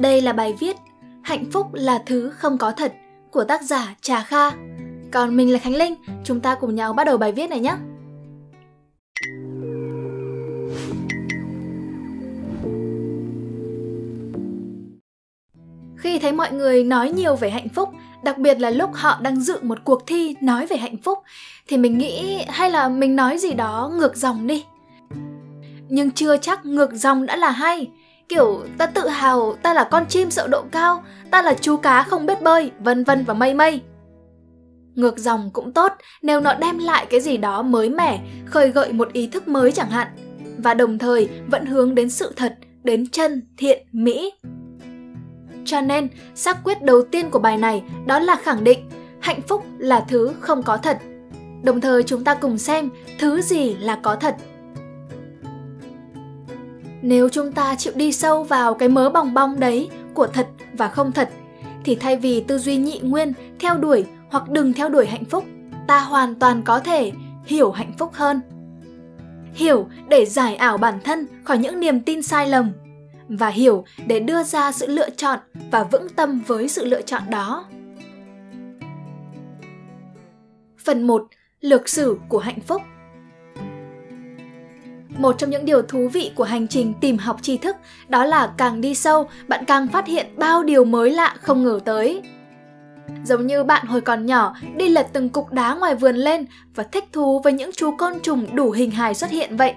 Đây là bài viết Hạnh phúc là thứ không có thật của tác giả Trà Kha. Còn mình là Khánh Linh, chúng ta cùng nhau bắt đầu bài viết này nhé. Khi thấy mọi người nói nhiều về hạnh phúc, đặc biệt là lúc họ đang dự một cuộc thi nói về hạnh phúc, thì mình nghĩ hay là mình nói gì đó ngược dòng đi. Nhưng chưa chắc ngược dòng đã là hay. Kiểu ta tự hào ta là con chim sợ độ cao, ta là chú cá không biết bơi, vân vân và mây mây. Ngược dòng cũng tốt nếu nó đem lại cái gì đó mới mẻ, khơi gợi một ý thức mới chẳng hạn. Và đồng thời vẫn hướng đến sự thật, đến chân, thiện, mỹ. Cho nên, xác quyết đầu tiên của bài này đó là khẳng định hạnh phúc là thứ không có thật. Đồng thời chúng ta cùng xem thứ gì là có thật. Nếu chúng ta chịu đi sâu vào cái mớ bong bong đấy của thật và không thật, thì thay vì tư duy nhị nguyên, theo đuổi hoặc đừng theo đuổi hạnh phúc, ta hoàn toàn có thể hiểu hạnh phúc hơn. Hiểu để giải ảo bản thân khỏi những niềm tin sai lầm và hiểu để đưa ra sự lựa chọn và vững tâm với sự lựa chọn đó. Phần 1. Lược sử của hạnh phúc một trong những điều thú vị của hành trình tìm học tri thức đó là càng đi sâu, bạn càng phát hiện bao điều mới lạ không ngờ tới. Giống như bạn hồi còn nhỏ đi lật từng cục đá ngoài vườn lên và thích thú với những chú côn trùng đủ hình hài xuất hiện vậy.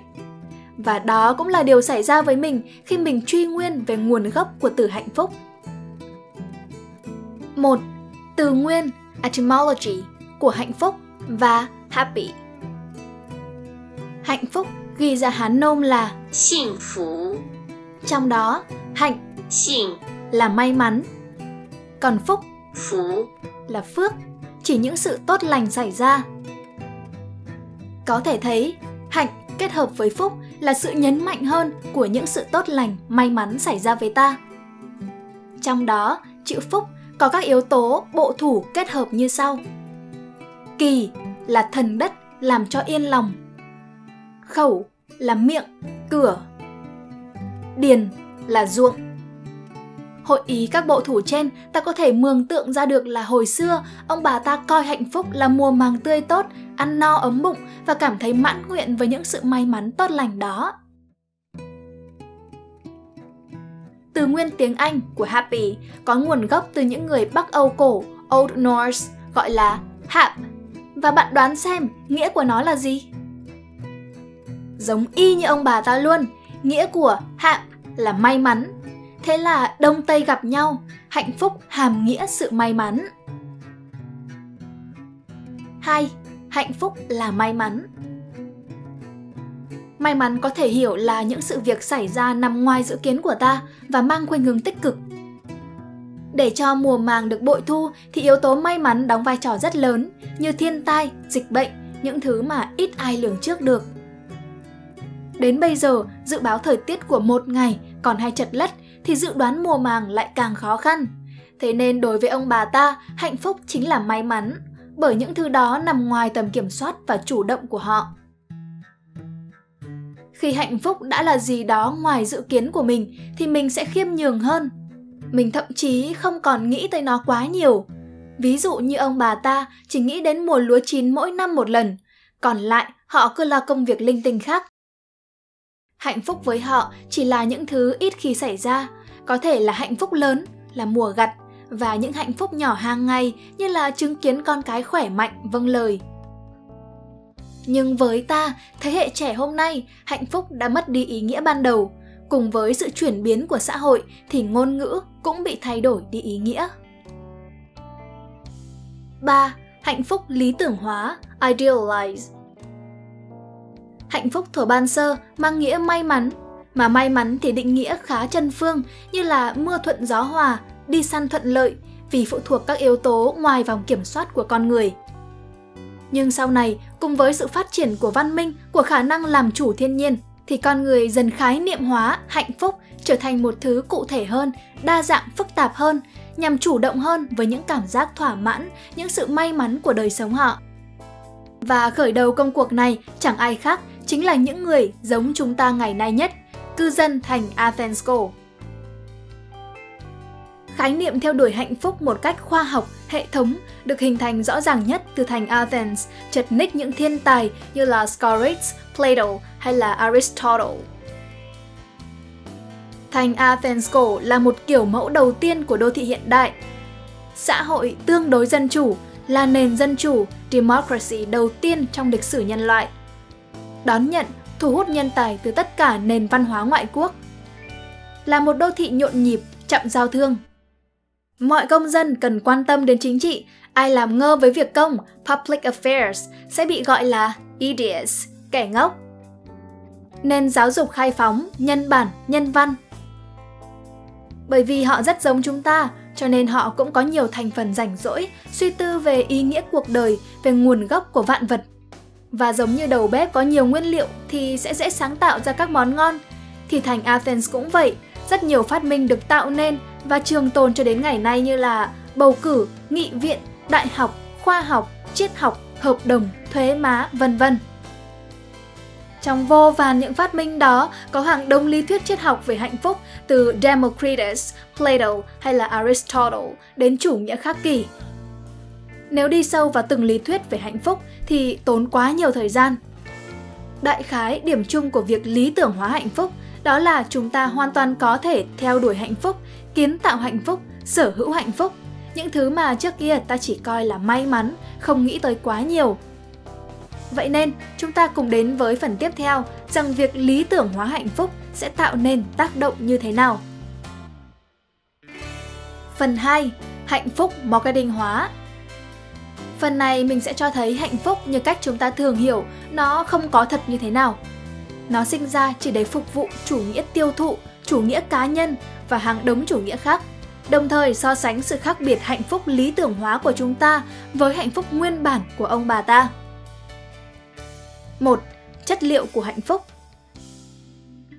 Và đó cũng là điều xảy ra với mình khi mình truy nguyên về nguồn gốc của từ hạnh phúc. 1. Từ nguyên etymology của hạnh phúc và happy. Hạnh phúc ghi ra Hán nôm là Hạnh phú. Trong đó, hạnh Hạnh là may mắn. Còn phúc Phú là phước, chỉ những sự tốt lành xảy ra. Có thể thấy, hạnh kết hợp với phúc là sự nhấn mạnh hơn của những sự tốt lành, may mắn xảy ra với ta. Trong đó, chữ phúc có các yếu tố bộ thủ kết hợp như sau. Kỳ là thần đất làm cho yên lòng. Khẩu là miệng, cửa. Điền là ruộng. Hội ý các bộ thủ trên, ta có thể mường tượng ra được là hồi xưa, ông bà ta coi hạnh phúc là mùa màng tươi tốt, ăn no ấm bụng và cảm thấy mãn nguyện với những sự may mắn tốt lành đó. Từ nguyên tiếng Anh của happy có nguồn gốc từ những người Bắc Âu cổ, Old Norse, gọi là hap. Và bạn đoán xem nghĩa của nó là gì? Giống y như ông bà ta luôn, nghĩa của hạm là may mắn, Thế là Đông Tây gặp nhau, hạnh phúc hàm nghĩa sự may mắn. 2. Hạnh phúc là may mắn. May mắn có thể hiểu là những sự việc xảy ra nằm ngoài dự kiến của ta và mang khuynh hướng tích cực. Để cho mùa màng được bội thu thì yếu tố may mắn đóng vai trò rất lớn như thiên tai, dịch bệnh, những thứ mà ít ai lường trước được. Đến bây giờ, dự báo thời tiết của một ngày còn hay chật lất thì dự đoán mùa màng lại càng khó khăn. Thế nên đối với ông bà ta, hạnh phúc chính là may mắn, bởi những thứ đó nằm ngoài tầm kiểm soát và chủ động của họ. Khi hạnh phúc đã là gì đó ngoài dự kiến của mình thì mình sẽ khiêm nhường hơn. Mình thậm chí không còn nghĩ tới nó quá nhiều. Ví dụ như ông bà ta chỉ nghĩ đến mùa lúa chín mỗi năm một lần, còn lại họ cứ lo công việc linh tinh khác hạnh phúc với họ chỉ là những thứ ít khi xảy ra. Có thể là hạnh phúc lớn là mùa gặt và những hạnh phúc nhỏ hàng ngày như là chứng kiến con cái khỏe mạnh vâng lời. Nhưng với ta thế hệ trẻ hôm nay hạnh phúc đã mất đi ý nghĩa ban đầu. Cùng với sự chuyển biến của xã hội thì ngôn ngữ cũng bị thay đổi đi ý nghĩa. 3. Hạnh phúc lý tưởng hóa, idealize hạnh phúc thổ ban sơ mang nghĩa may mắn, mà may mắn thì định nghĩa khá chân phương như là mưa thuận gió hòa, đi săn thuận lợi vì phụ thuộc các yếu tố ngoài vòng kiểm soát của con người. Nhưng sau này, cùng với sự phát triển của văn minh, của khả năng làm chủ thiên nhiên, thì con người dần khái niệm hóa hạnh phúc trở thành một thứ cụ thể hơn, đa dạng phức tạp hơn, nhằm chủ động hơn với những cảm giác thỏa mãn, những sự may mắn của đời sống họ. Và khởi đầu công cuộc này chẳng ai khác chính là những người giống chúng ta ngày nay nhất, cư dân thành Athens cổ. khái niệm theo đuổi hạnh phúc một cách khoa học, hệ thống được hình thành rõ ràng nhất từ thành Athens, chật ních những thiên tài như là Socrates, Plato hay là Aristotle. Thành Athens cổ là một kiểu mẫu đầu tiên của đô thị hiện đại. Xã hội tương đối dân chủ là nền dân chủ, democracy đầu tiên trong lịch sử nhân loại. Đón nhận, thu hút nhân tài từ tất cả nền văn hóa ngoại quốc. Là một đô thị nhộn nhịp, chậm giao thương. Mọi công dân cần quan tâm đến chính trị, ai làm ngơ với việc công, public affairs, sẽ bị gọi là idiots, kẻ ngốc. Nên giáo dục khai phóng, nhân bản, nhân văn. Bởi vì họ rất giống chúng ta, cho nên họ cũng có nhiều thành phần rảnh rỗi, suy tư về ý nghĩa cuộc đời, về nguồn gốc của vạn vật. Và giống như đầu bếp có nhiều nguyên liệu thì sẽ dễ sáng tạo ra các món ngon, thì thành Athens cũng vậy, rất nhiều phát minh được tạo nên và trường tồn cho đến ngày nay như là bầu cử, nghị viện, đại học, khoa học, triết học, hợp đồng, thuế má, vân vân. Trong vô vàn những phát minh đó có hàng đông lý thuyết triết học về hạnh phúc từ Democritus, Plato hay là Aristotle đến chủ nghĩa khắc kỷ. Nếu đi sâu vào từng lý thuyết về hạnh phúc thì tốn quá nhiều thời gian. Đại khái điểm chung của việc lý tưởng hóa hạnh phúc đó là chúng ta hoàn toàn có thể theo đuổi hạnh phúc, kiến tạo hạnh phúc, sở hữu hạnh phúc. Những thứ mà trước kia ta chỉ coi là may mắn, không nghĩ tới quá nhiều. Vậy nên, chúng ta cùng đến với phần tiếp theo rằng việc lý tưởng hóa hạnh phúc sẽ tạo nên tác động như thế nào. Phần 2. Hạnh phúc marketing hóa Phần này mình sẽ cho thấy hạnh phúc như cách chúng ta thường hiểu, nó không có thật như thế nào. Nó sinh ra chỉ để phục vụ chủ nghĩa tiêu thụ, chủ nghĩa cá nhân và hàng đống chủ nghĩa khác. Đồng thời so sánh sự khác biệt hạnh phúc lý tưởng hóa của chúng ta với hạnh phúc nguyên bản của ông bà ta. 1. Chất liệu của hạnh phúc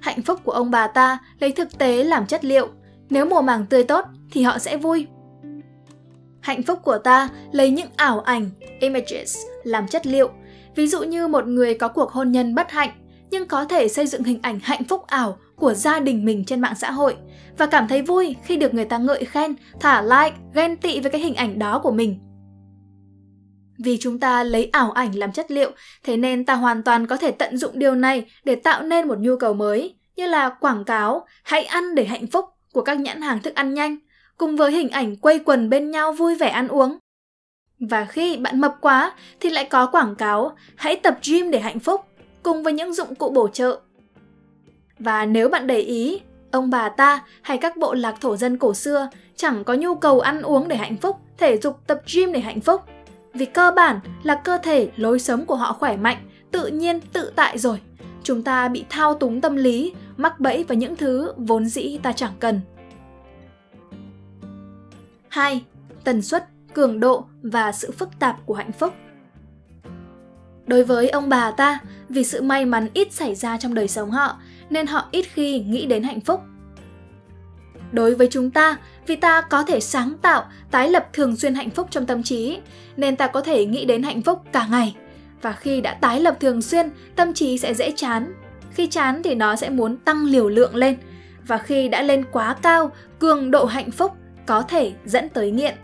Hạnh phúc của ông bà ta lấy thực tế làm chất liệu. Nếu mùa màng tươi tốt thì họ sẽ vui. Hạnh phúc của ta lấy những ảo ảnh, images, làm chất liệu. Ví dụ như một người có cuộc hôn nhân bất hạnh nhưng có thể xây dựng hình ảnh hạnh phúc ảo của gia đình mình trên mạng xã hội và cảm thấy vui khi được người ta ngợi khen, thả like, ghen tị với cái hình ảnh đó của mình. Vì chúng ta lấy ảo ảnh làm chất liệu, thế nên ta hoàn toàn có thể tận dụng điều này để tạo nên một nhu cầu mới, như là quảng cáo hãy ăn để hạnh phúc của các nhãn hàng thức ăn nhanh, cùng với hình ảnh quây quần bên nhau vui vẻ ăn uống. Và khi bạn mập quá thì lại có quảng cáo hãy tập gym để hạnh phúc cùng với những dụng cụ bổ trợ. Và nếu bạn để ý, ông bà ta hay các bộ lạc thổ dân cổ xưa chẳng có nhu cầu ăn uống để hạnh phúc, thể dục tập gym để hạnh phúc. Vì cơ bản là cơ thể, lối sống của họ khỏe mạnh, tự nhiên, tự tại rồi. Chúng ta bị thao túng tâm lý, mắc bẫy vào những thứ vốn dĩ ta chẳng cần. 2. Tần suất, cường độ và sự phức tạp của hạnh phúc. Đối với ông bà ta, vì sự may mắn ít xảy ra trong đời sống họ, nên họ ít khi nghĩ đến hạnh phúc. Đối với chúng ta, vì ta có thể sáng tạo, tái lập thường xuyên hạnh phúc trong tâm trí, nên ta có thể nghĩ đến hạnh phúc cả ngày. Và khi đã tái lập thường xuyên, tâm trí sẽ dễ chán. Khi chán thì nó sẽ muốn tăng liều lượng lên. Và khi đã lên quá cao, cường độ hạnh phúc có thể dẫn tới nghiện.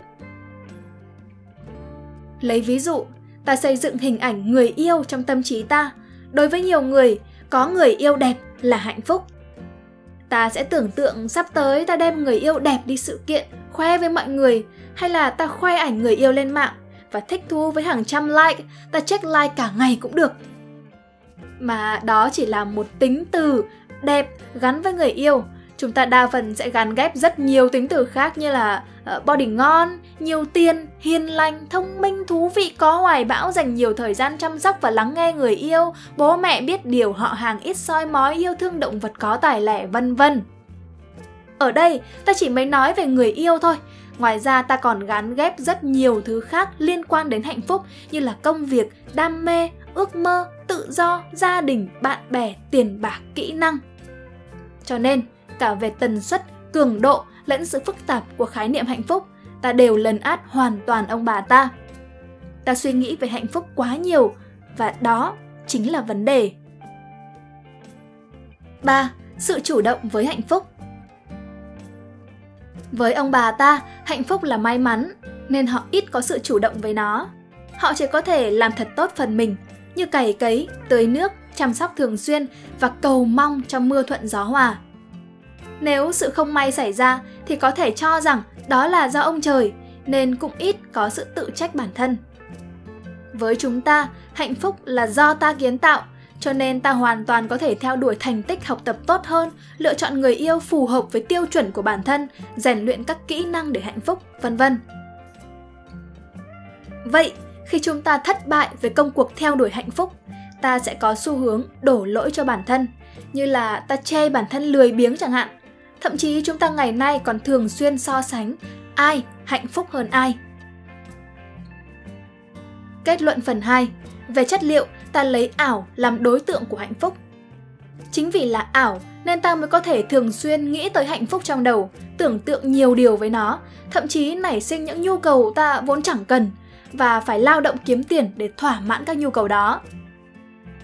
Lấy ví dụ, ta xây dựng hình ảnh người yêu trong tâm trí ta. Đối với nhiều người, có người yêu đẹp là hạnh phúc. Ta sẽ tưởng tượng sắp tới ta đem người yêu đẹp đi sự kiện, khoe với mọi người, hay là ta khoe ảnh người yêu lên mạng và thích thú với hàng trăm like, ta check like cả ngày cũng được. Mà đó chỉ là một tính từ đẹp gắn với người yêu chúng ta đa phần sẽ gắn ghép rất nhiều tính từ khác như là uh, body ngon, nhiều tiền, hiền lành, thông minh, thú vị, có hoài bão, dành nhiều thời gian chăm sóc và lắng nghe người yêu, bố mẹ biết điều, họ hàng ít soi mói, yêu thương động vật có tài lẻ, vân vân. Ở đây, ta chỉ mới nói về người yêu thôi. Ngoài ra ta còn gắn ghép rất nhiều thứ khác liên quan đến hạnh phúc như là công việc, đam mê, ước mơ, tự do, gia đình, bạn bè, tiền bạc, kỹ năng. Cho nên, cả về tần suất, cường độ lẫn sự phức tạp của khái niệm hạnh phúc, ta đều lấn át hoàn toàn ông bà ta. Ta suy nghĩ về hạnh phúc quá nhiều và đó chính là vấn đề. 3. Sự chủ động với hạnh phúc Với ông bà ta, hạnh phúc là may mắn, nên họ ít có sự chủ động với nó. Họ chỉ có thể làm thật tốt phần mình, như cày cấy, tưới nước, chăm sóc thường xuyên và cầu mong cho mưa thuận gió hòa. Nếu sự không may xảy ra thì có thể cho rằng đó là do ông trời, nên cũng ít có sự tự trách bản thân. Với chúng ta, hạnh phúc là do ta kiến tạo, cho nên ta hoàn toàn có thể theo đuổi thành tích học tập tốt hơn, lựa chọn người yêu phù hợp với tiêu chuẩn của bản thân, rèn luyện các kỹ năng để hạnh phúc, vân vân. Vậy, khi chúng ta thất bại về công cuộc theo đuổi hạnh phúc, ta sẽ có xu hướng đổ lỗi cho bản thân, như là ta chê bản thân lười biếng chẳng hạn. Thậm chí chúng ta ngày nay còn thường xuyên so sánh ai hạnh phúc hơn ai. Kết luận phần 2. Về chất liệu, ta lấy ảo làm đối tượng của hạnh phúc. Chính vì là ảo nên ta mới có thể thường xuyên nghĩ tới hạnh phúc trong đầu, tưởng tượng nhiều điều với nó, thậm chí nảy sinh những nhu cầu ta vốn chẳng cần và phải lao động kiếm tiền để thỏa mãn các nhu cầu đó.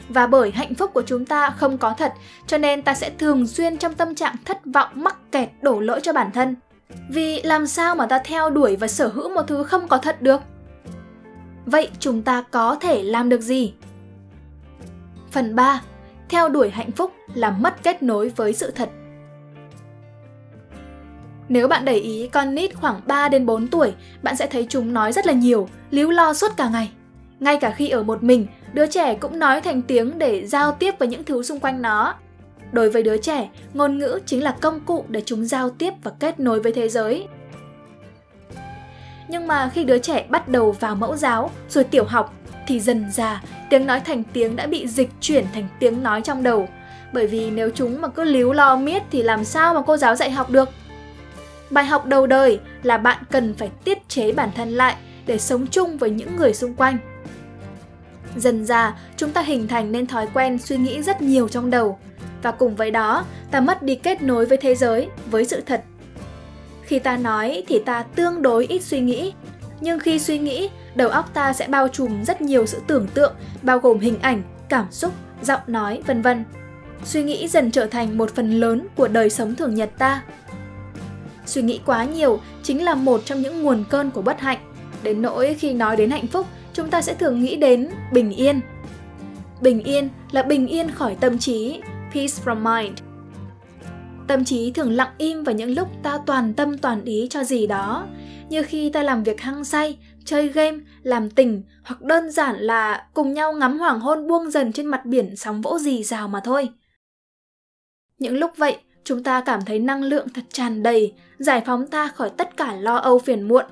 Và bởi hạnh phúc của chúng ta không có thật, cho nên ta sẽ thường xuyên trong tâm trạng thất vọng mắc kẹt đổ lỗi cho bản thân. Vì làm sao mà ta theo đuổi và sở hữu một thứ không có thật được? Vậy chúng ta có thể làm được gì? Phần 3. Theo đuổi hạnh phúc là mất kết nối với sự thật. Nếu bạn để ý con nít khoảng 3 đến 4 tuổi, bạn sẽ thấy chúng nói rất là nhiều, líu lo suốt cả ngày. Ngay cả khi ở một mình, đứa trẻ cũng nói thành tiếng để giao tiếp với những thứ xung quanh nó. Đối với đứa trẻ, ngôn ngữ chính là công cụ để chúng giao tiếp và kết nối với thế giới. Nhưng mà khi đứa trẻ bắt đầu vào mẫu giáo rồi tiểu học thì dần già tiếng nói thành tiếng đã bị dịch chuyển thành tiếng nói trong đầu. Bởi vì nếu chúng mà cứ líu lo miết thì làm sao mà cô giáo dạy học được? Bài học đầu đời là bạn cần phải tiết chế bản thân lại để sống chung với những người xung quanh. Dần ra, chúng ta hình thành nên thói quen suy nghĩ rất nhiều trong đầu và cùng với đó, ta mất đi kết nối với thế giới, với sự thật. Khi ta nói thì ta tương đối ít suy nghĩ, nhưng khi suy nghĩ, đầu óc ta sẽ bao trùm rất nhiều sự tưởng tượng, bao gồm hình ảnh, cảm xúc, giọng nói, vân vân. Suy nghĩ dần trở thành một phần lớn của đời sống thường nhật ta. Suy nghĩ quá nhiều chính là một trong những nguồn cơn của bất hạnh. Đến nỗi khi nói đến hạnh phúc, chúng ta sẽ thường nghĩ đến bình yên. Bình yên là bình yên khỏi tâm trí, peace from mind. Tâm trí thường lặng im vào những lúc ta toàn tâm toàn ý cho gì đó, như khi ta làm việc hăng say, chơi game, làm tình hoặc đơn giản là cùng nhau ngắm hoàng hôn buông dần trên mặt biển sóng vỗ dì rào mà thôi. Những lúc vậy, chúng ta cảm thấy năng lượng thật tràn đầy, giải phóng ta khỏi tất cả lo âu phiền muộn.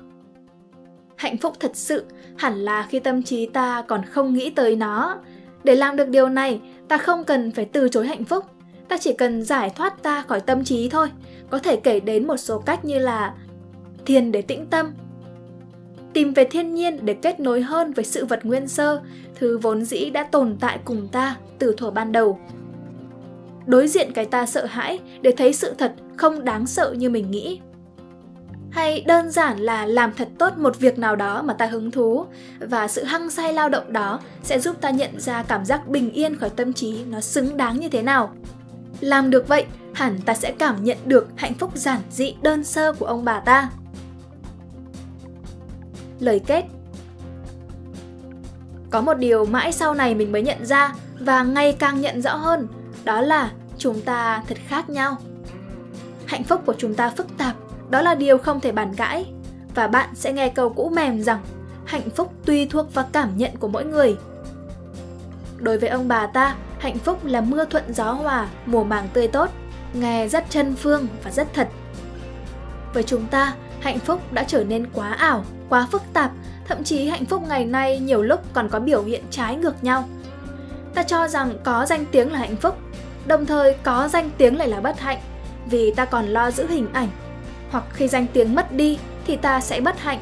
Hạnh phúc thật sự hẳn là khi tâm trí ta còn không nghĩ tới nó. Để làm được điều này, ta không cần phải từ chối hạnh phúc, ta chỉ cần giải thoát ta khỏi tâm trí thôi. Có thể kể đến một số cách như là thiền để tĩnh tâm, tìm về thiên nhiên để kết nối hơn với sự vật nguyên sơ, thứ vốn dĩ đã tồn tại cùng ta từ thuở ban đầu. Đối diện cái ta sợ hãi để thấy sự thật không đáng sợ như mình nghĩ. Hay đơn giản là làm thật tốt một việc nào đó mà ta hứng thú. Và sự hăng say lao động đó sẽ giúp ta nhận ra cảm giác bình yên khỏi tâm trí nó xứng đáng như thế nào. Làm được vậy, hẳn ta sẽ cảm nhận được hạnh phúc giản dị đơn sơ của ông bà ta. Lời kết. Có một điều mãi sau này mình mới nhận ra và ngày càng nhận rõ hơn đó là chúng ta thật khác nhau. Hạnh phúc của chúng ta phức tạp đó là điều không thể bàn cãi. Và bạn sẽ nghe câu cũ mềm rằng hạnh phúc tùy thuộc vào cảm nhận của mỗi người. Đối với ông bà ta hạnh phúc là mưa thuận gió hòa mùa màng tươi tốt nghe rất chân phương và rất thật. Với chúng ta hạnh phúc đã trở nên quá ảo quá phức tạp, thậm chí hạnh phúc ngày nay nhiều lúc còn có biểu hiện trái ngược nhau. Ta cho rằng có danh tiếng là hạnh phúc, đồng thời có danh tiếng lại là bất hạnh, vì ta còn lo giữ hình ảnh, hoặc khi danh tiếng mất đi thì ta sẽ bất hạnh.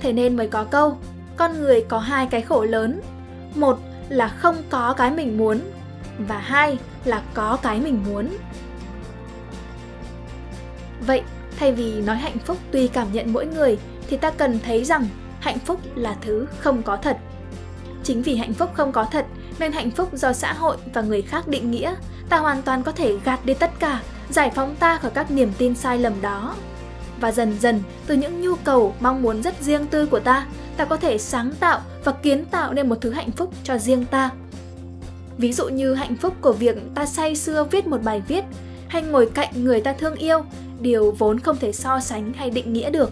Thế nên mới có câu, con người có hai cái khổ lớn. Một là không có cái mình muốn, và hai là có cái mình muốn. Vậy, thay vì nói hạnh phúc tùy cảm nhận mỗi người thì ta cần thấy rằng hạnh phúc là thứ không có thật. Chính vì hạnh phúc không có thật nên hạnh phúc do xã hội và người khác định nghĩa, ta hoàn toàn có thể gạt đi tất cả, giải phóng ta khỏi các niềm tin sai lầm đó. và dần dần, từ những nhu cầu, mong muốn rất riêng tư của ta ta có thể sáng tạo và kiến tạo nên một thứ hạnh phúc cho riêng ta. Ví dụ như hạnh phúc của việc ta say sưa viết một bài viết hay ngồi cạnh người ta thương yêu, điều vốn không thể so sánh hay định nghĩa được.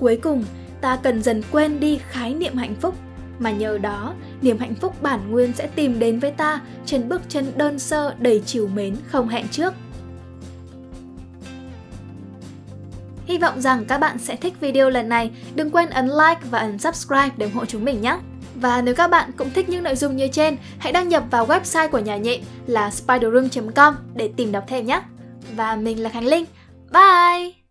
Cuối cùng, ta cần dần quên đi khái niệm hạnh phúc mà nhờ đó niềm hạnh phúc bản nguyên sẽ tìm đến với ta trên bước chân đơn sơ đầy chiều mến không hẹn trước Hy vọng rằng các bạn sẽ thích video lần này. Đừng quên ấn like và ấn subscribe để ủng hộ chúng mình nhé. Và nếu các bạn cũng thích những nội dung như trên, hãy đăng nhập vào website của nhà nhện là spiderroom.com để tìm đọc thêm nhé. Và mình là Khánh Linh. Bye!